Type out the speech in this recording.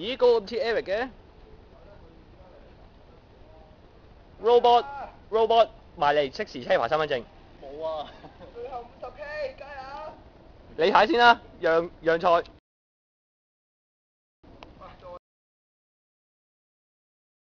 咦，嗰個似 Eric 嘅？Robot Robot 埋嚟即時車牌身份證。冇啊！最後五十 K，加油！你睇先啦，讓讓賽。